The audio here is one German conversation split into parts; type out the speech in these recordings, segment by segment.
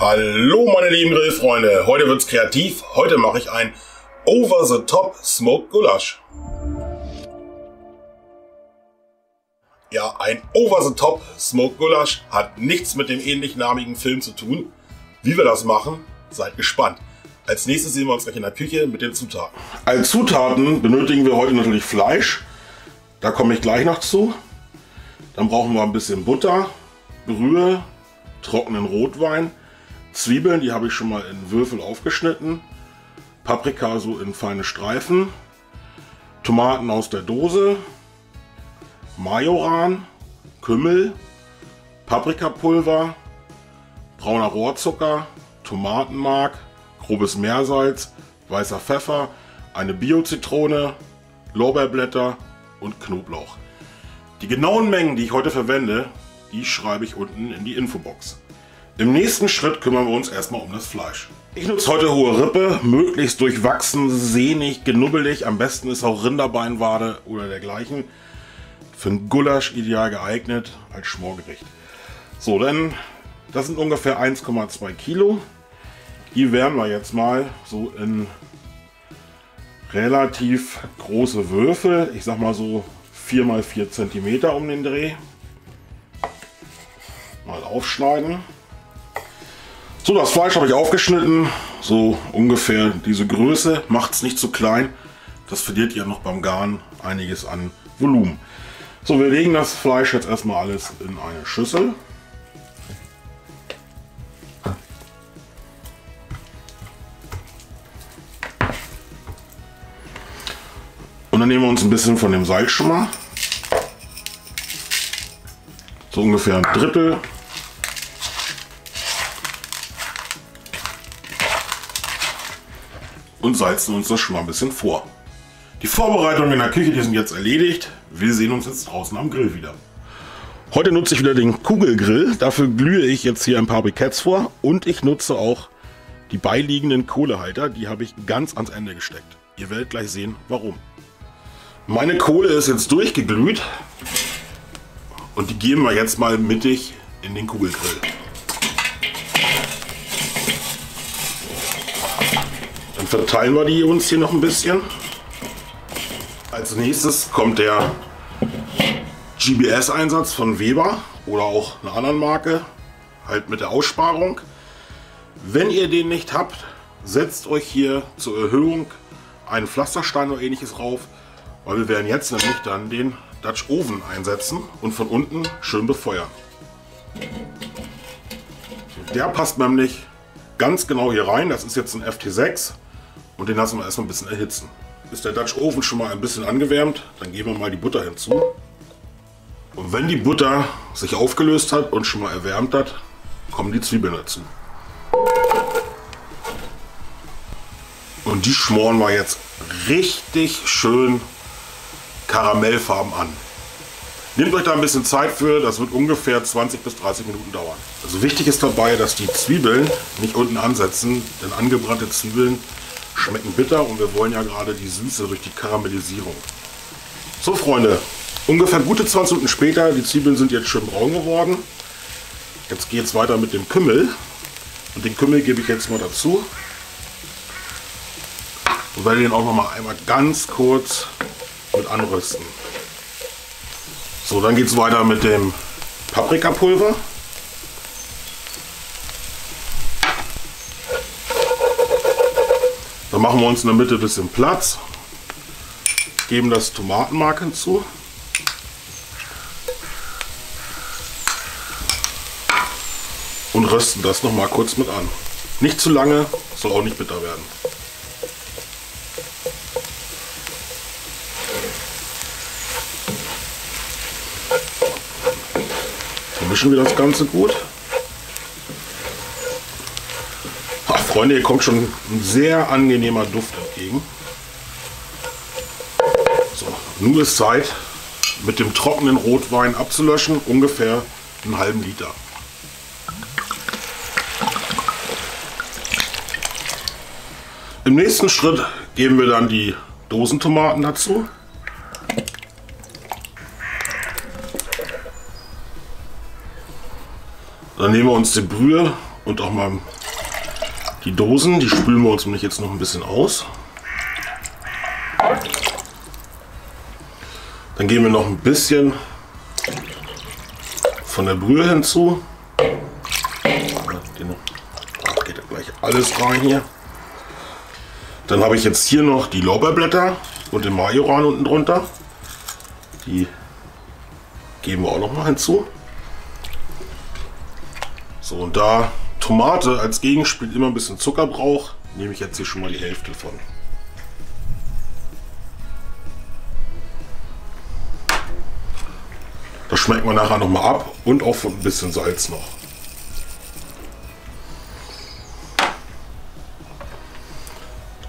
Hallo meine lieben Grillfreunde, heute wird's kreativ. Heute mache ich ein Over the Top Smoked Gulasch. Ja, ein Over the Top Smoked Gulasch hat nichts mit dem ähnlichnamigen Film zu tun. Wie wir das machen, seid gespannt. Als nächstes sehen wir uns gleich in der Küche mit den Zutaten. Als Zutaten benötigen wir heute natürlich Fleisch. Da komme ich gleich noch zu. Dann brauchen wir ein bisschen Butter, Brühe, trockenen Rotwein, Zwiebeln, die habe ich schon mal in Würfel aufgeschnitten, Paprika so in feine Streifen, Tomaten aus der Dose, Majoran, Kümmel, Paprikapulver, brauner Rohrzucker, Tomatenmark, grobes Meersalz, weißer Pfeffer, eine Bio-Zitrone, Lorbeerblätter und Knoblauch. Die genauen Mengen, die ich heute verwende, die schreibe ich unten in die Infobox. Im nächsten Schritt kümmern wir uns erstmal um das Fleisch. Ich nutze heute hohe Rippe, möglichst durchwachsen, sehnig, genubbelig. Am besten ist auch Rinderbeinwade oder dergleichen. Für ein Gulasch ideal geeignet als Schmorgericht. So, denn das sind ungefähr 1,2 Kilo. Die werden wir jetzt mal so in relativ große Würfel, ich sag mal so 4 x 4 cm um den Dreh, mal aufschneiden. So, das Fleisch habe ich aufgeschnitten, so ungefähr diese Größe, macht es nicht zu klein. Das verliert ja noch beim Garen einiges an Volumen. So, wir legen das Fleisch jetzt erstmal alles in eine Schüssel. Und dann nehmen wir uns ein bisschen von dem Salz schon mal. So ungefähr ein Drittel. Und salzen uns das schon mal ein bisschen vor. Die Vorbereitungen in der Küche, die sind jetzt erledigt. Wir sehen uns jetzt draußen am Grill wieder. Heute nutze ich wieder den Kugelgrill. Dafür glühe ich jetzt hier ein paar Briketts vor. Und ich nutze auch die beiliegenden Kohlehalter. Die habe ich ganz ans Ende gesteckt. Ihr werdet gleich sehen, warum. Meine Kohle ist jetzt durchgeglüht. Und die geben wir jetzt mal mittig in den Kugelgrill. Verteilen wir die uns hier noch ein bisschen. Als nächstes kommt der GBS-Einsatz von Weber oder auch einer anderen Marke, halt mit der Aussparung. Wenn ihr den nicht habt, setzt euch hier zur Erhöhung einen Pflasterstein oder ähnliches rauf, weil wir werden jetzt nämlich dann den Dutch Oven einsetzen und von unten schön befeuern. Der passt nämlich ganz genau hier rein. Das ist jetzt ein FT6 und den lassen wir erstmal ein bisschen erhitzen. Ist der Dutch Oven schon mal ein bisschen angewärmt, dann geben wir mal die Butter hinzu. Und wenn die Butter sich aufgelöst hat und schon mal erwärmt hat, kommen die Zwiebeln dazu. Und die schmoren wir jetzt richtig schön karamellfarben an. Nehmt euch da ein bisschen Zeit für, das wird ungefähr 20 bis 30 Minuten dauern. Also wichtig ist dabei, dass die Zwiebeln nicht unten ansetzen, denn angebrannte Zwiebeln schmecken bitter und wir wollen ja gerade die Süße durch die Karamellisierung. So Freunde, ungefähr gute 20 Minuten später, die Zwiebeln sind jetzt schön braun geworden. Jetzt geht es weiter mit dem Kümmel und den Kümmel gebe ich jetzt mal dazu. Und werde den auch noch mal einmal ganz kurz mit anrüsten. So, dann geht es weiter mit dem Paprikapulver. Dann machen wir uns in der Mitte ein bisschen Platz. Geben das Tomatenmark hinzu. Und rösten das noch mal kurz mit an. Nicht zu lange, soll auch nicht bitter werden. mischen wir das Ganze gut. Freunde, hier kommt schon ein sehr angenehmer Duft entgegen. So, nun ist Zeit, mit dem trockenen Rotwein abzulöschen, ungefähr einen halben Liter. Im nächsten Schritt geben wir dann die Dosentomaten dazu. Dann nehmen wir uns die Brühe und auch mal die Dosen. Die spülen wir uns nämlich jetzt noch ein bisschen aus. Dann geben wir noch ein bisschen von der Brühe hinzu. Den geht ja gleich alles rein hier. Dann habe ich jetzt hier noch die Lorbeerblätter und den Majoran unten drunter. Die geben wir auch noch mal hinzu. So, und da Tomate als Gegenspiel immer ein bisschen Zucker braucht, nehme ich jetzt hier schon mal die Hälfte von. Das schmeckt man nachher noch mal ab und auch ein bisschen Salz noch.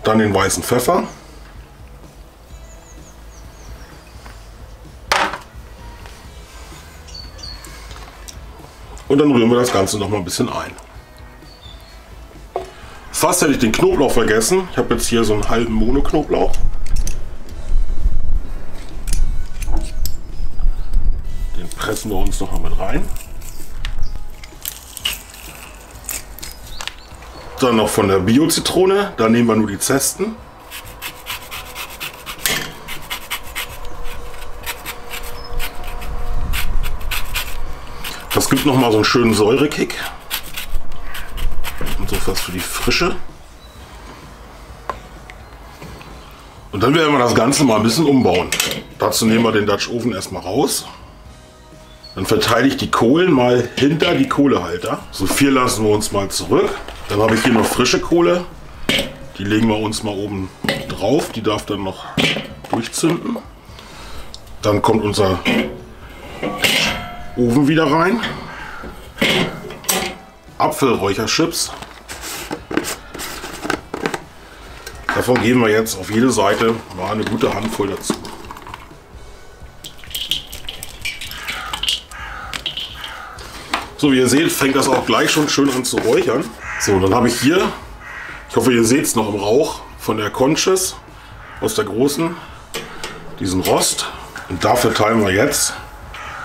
Dann den weißen Pfeffer. Und dann rühren wir das Ganze noch mal ein bisschen ein. Fast hätte ich den Knoblauch vergessen. Ich habe jetzt hier so einen halben Monoknoblauch. Den pressen wir uns noch mal mit rein. Dann noch von der Bio-Zitrone. Da nehmen wir nur die Zesten. Das gibt noch mal so einen schönen Säurekick. Und so fast für die Frische. Und dann werden wir das Ganze mal ein bisschen umbauen. Dazu nehmen wir den Dutch Oven erstmal raus. Dann verteile ich die Kohlen mal hinter die Kohlehalter. So viel lassen wir uns mal zurück. Dann habe ich hier noch frische Kohle. Die legen wir uns mal oben drauf. Die darf dann noch durchzünden. Dann kommt unser Ofen wieder rein. Apfelräucherchips. Davon geben wir jetzt auf jede Seite mal eine gute Handvoll dazu. So, wie ihr seht, fängt das auch gleich schon schön an zu räuchern. So, dann habe ich hier, ich hoffe, ihr seht es noch im Rauch, von der Conchis aus der großen, diesen Rost. Und da verteilen wir jetzt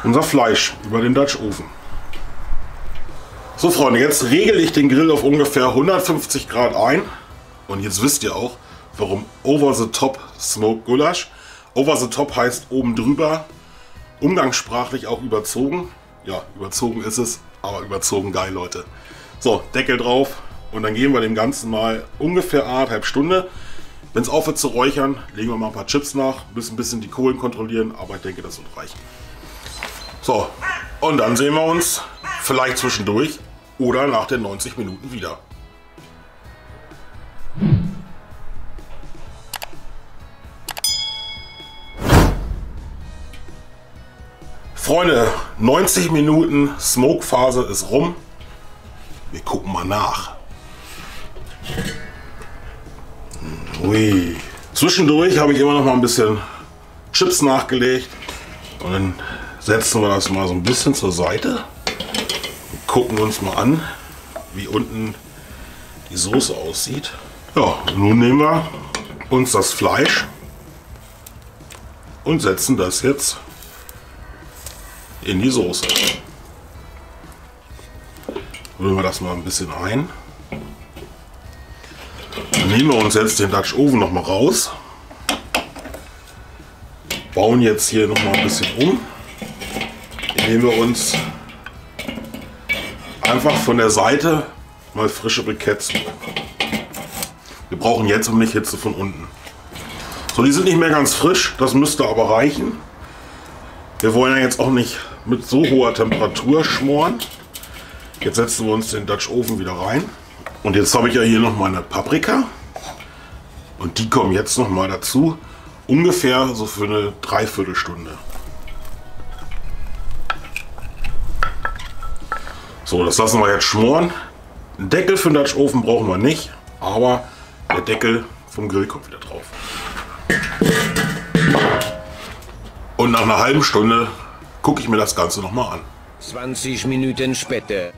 unser Fleisch über den Dutch Ofen. So Freunde, jetzt regel ich den Grill auf ungefähr 150 Grad ein. Und jetzt wisst ihr auch, warum Over the Top Smoke Gulasch. Over the Top heißt oben drüber, umgangssprachlich auch überzogen. Ja, überzogen ist es, aber überzogen geil, Leute. So, Deckel drauf und dann geben wir dem Ganzen mal ungefähr anderthalb Stunde. Wenn es aufhört zu räuchern, legen wir mal ein paar Chips nach, müssen ein bisschen die Kohlen kontrollieren, aber ich denke, das wird reichen. So, und dann sehen wir uns vielleicht zwischendurch oder nach den 90 Minuten wieder. Freunde, 90 Minuten Smoke-Phase ist rum. Wir gucken mal nach. Ui. Zwischendurch habe ich immer noch mal ein bisschen Chips nachgelegt. Und dann setzen wir das mal so ein bisschen zur Seite. Und gucken uns mal an, wie unten die Soße aussieht. Ja, nun nehmen wir uns das Fleisch und setzen das jetzt in die Soße. Rühren wir das mal ein bisschen ein. Dann nehmen wir uns jetzt den Dutch Oven noch mal raus. Bauen jetzt hier noch mal ein bisschen um. Indem wir uns einfach von der Seite mal frische Briketts Wir brauchen jetzt nicht Hitze von unten. So, die sind nicht mehr ganz frisch, das müsste aber reichen. Wir wollen ja jetzt auch nicht mit so hoher Temperatur schmoren. Jetzt setzen wir uns den Dutch Oven wieder rein. Und jetzt habe ich ja hier noch meine Paprika. Und die kommen jetzt noch mal dazu. Ungefähr so für eine Dreiviertelstunde. So, das lassen wir jetzt schmoren. Einen Deckel für den Dutch Ofen brauchen wir nicht. Aber der Deckel vom Grill kommt wieder drauf. Und nach einer halben Stunde gucke ich mir das Ganze nochmal an. 20 Minuten später.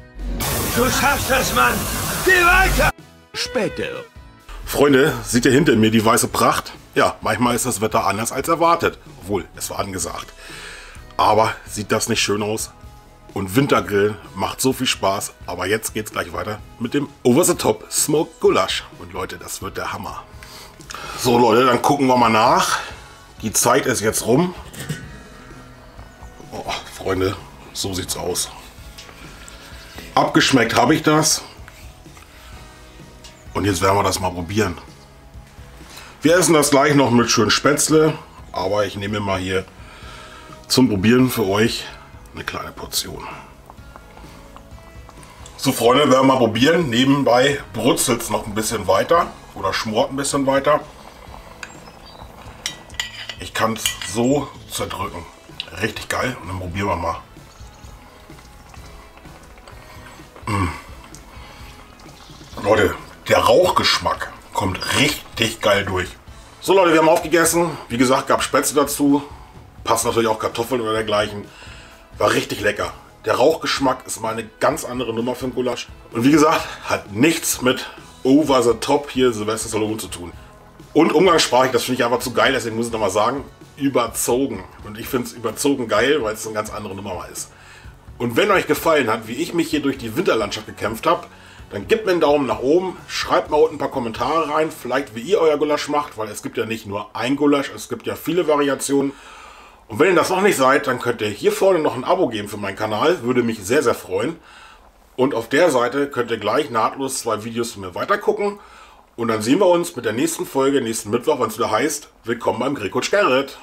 Du schaffst das, Mann! Geh weiter! Später. Freunde, seht ihr hinter mir die weiße Pracht? Ja, manchmal ist das Wetter anders als erwartet. Obwohl, es war angesagt. Aber sieht das nicht schön aus? und Wintergrillen macht so viel Spaß. Aber jetzt geht's gleich weiter mit dem Over the Top Smoked Gulasch. Und Leute, das wird der Hammer. So Leute, dann gucken wir mal nach. Die Zeit ist jetzt rum. Oh, Freunde, so sieht's aus. Abgeschmeckt habe ich das. Und jetzt werden wir das mal probieren. Wir essen das gleich noch mit schön Spätzle. Aber ich nehme mal hier zum Probieren für euch eine kleine Portion. So Freunde, werden wir mal probieren. Nebenbei brutzelt es noch ein bisschen weiter oder schmort ein bisschen weiter. Ich kann es so zerdrücken. Richtig geil. Und dann probieren wir mal. Mmh. Leute, der Rauchgeschmack kommt richtig geil durch. So Leute, wir haben aufgegessen. Wie gesagt, gab Spätzle dazu. Passt natürlich auch Kartoffeln oder dergleichen. War richtig lecker. Der Rauchgeschmack ist mal eine ganz andere Nummer für ein Gulasch. Und wie gesagt, hat nichts mit Over the Top hier Silvester Stallone zu tun. Und umgangssprachlich, das finde ich einfach zu geil, deswegen muss ich nochmal sagen, überzogen. Und ich finde es überzogen geil, weil es eine ganz andere Nummer mal ist. Und wenn euch gefallen hat, wie ich mich hier durch die Winterlandschaft gekämpft habe, dann gebt mir einen Daumen nach oben, schreibt mal unten ein paar Kommentare rein, vielleicht wie ihr euer Gulasch macht, weil es gibt ja nicht nur ein Gulasch, es gibt ja viele Variationen. Und wenn ihr das noch nicht seid, dann könnt ihr hier vorne noch ein Abo geben für meinen Kanal, würde mich sehr, sehr freuen. Und auf der Seite könnt ihr gleich nahtlos zwei Videos von mir weitergucken. Und dann sehen wir uns mit der nächsten Folge, nächsten Mittwoch, wenn es wieder heißt, willkommen beim Grikutsch Gerrit.